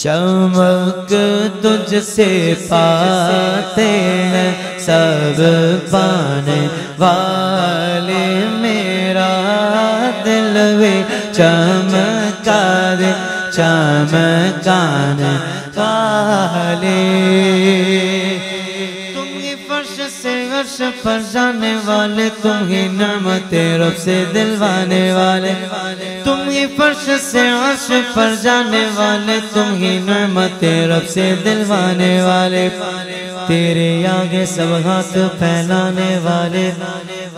चमक तुझसे पाते हैं सब पाने वाले मेरा दिल वे चमका दे चमकाने वाले। से अर्श पर जाने वाले, तुम ही नमते रब से दिलवाने वाले। तुम ही फर्श से अर्श पर जाने वाले, तुम ही नमते रब से दिलवाने वाले। तेरे आगे सब हाथ फैलाने वाले,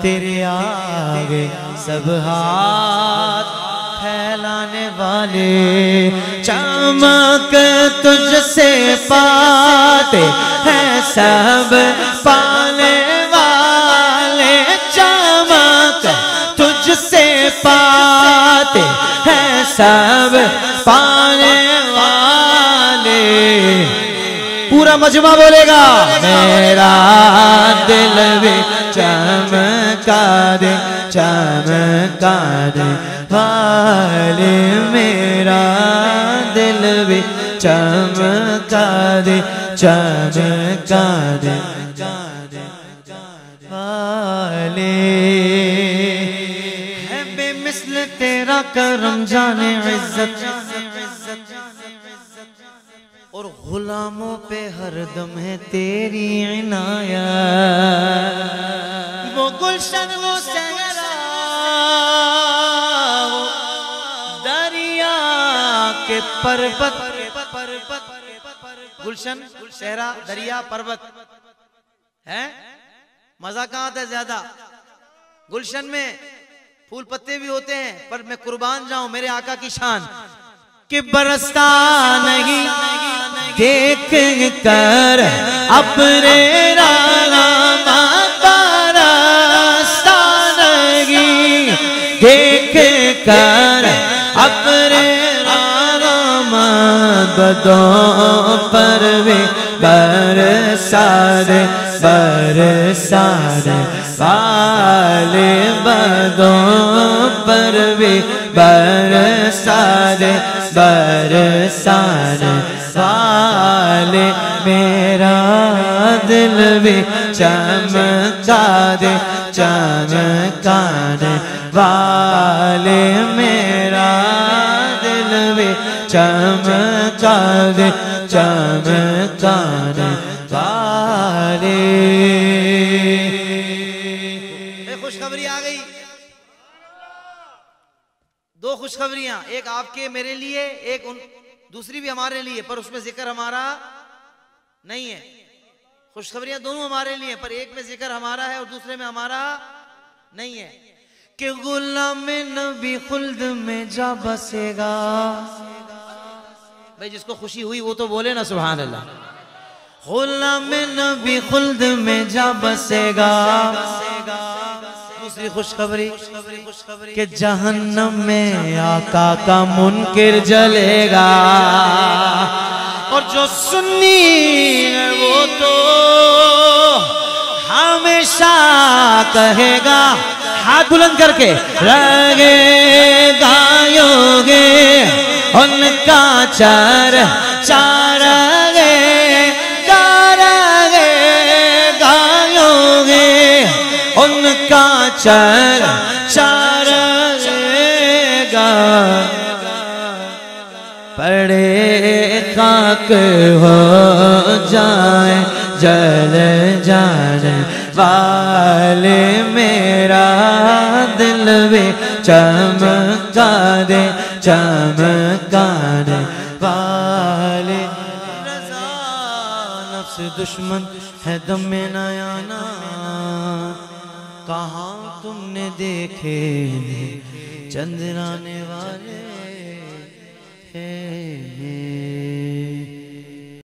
तेरे आगे सब हाथ फैलाने वाले। चमक तुझसे पाते हैं सब पाने सब पाने वाले। पूरा मजमा बोलेगा, मेरा दिल भी चमका दे चमका दे वाले मेरा दिल भी चमका दे चमका दे वाले बेमिसल तेरा करम जाने इज़्ज़त। और गुलामों पे हरदम है तेरी इनाया वो गुलशन, वो सहरा दरिया के पर्वत पर्वत। गुलशन, सहरा, दरिया, पर्वत। है? मज़ा कहाँ आता है ज़्यादा? गुलशन में फूल पत्ते भी होते हैं, पर मैं कुर्बान जाऊँ, मेरे आका की शान। कि बरसता नहीं, देख कर अपने बरसता नहीं। देख कर अपने बदों पर भी बरसाद बरसाद वाले बदों पर भी बरसाद बरसाने। वाले मेरा दिल भी चमका दे चमकाने वाले मेरा दिल भी चमका दे चमकाने खुशखबरियाँ, एक आपके मेरे लिए, एक उन, दूसरी भी हमारे लिए, पर उसमें ज़िक्र हमारा नहीं है। खुशखबरियाँ दोनों हमारे लिए, पर एक में ज़िक्र हमारा है और दूसरे में हमारा नहीं है। कि गुलाम नबी खुल्द में जा बसेगा। भाई, जिसको खुशी हुई, वो तो बोले ना सुबह अल्लाह गुलाम नबी खुल्द में जा बसेगा। दूसरी खुशखबरी कि जहन्नम में आका का मुनकिर जलेगा। और जो सुन्नी है वो तो हमेशा कहेगा, हाथ बुलंद करके लगे गायोगे उनका चार चार चर चरेगा पड़े खाक हो जाए, जल जाने वाले मेरा दिल भी चमका दे चमका दे वाले। रजा नफ्स दुश्मन है दम में नयाना कहाँ तुमने देखे चंद्राने वाले थे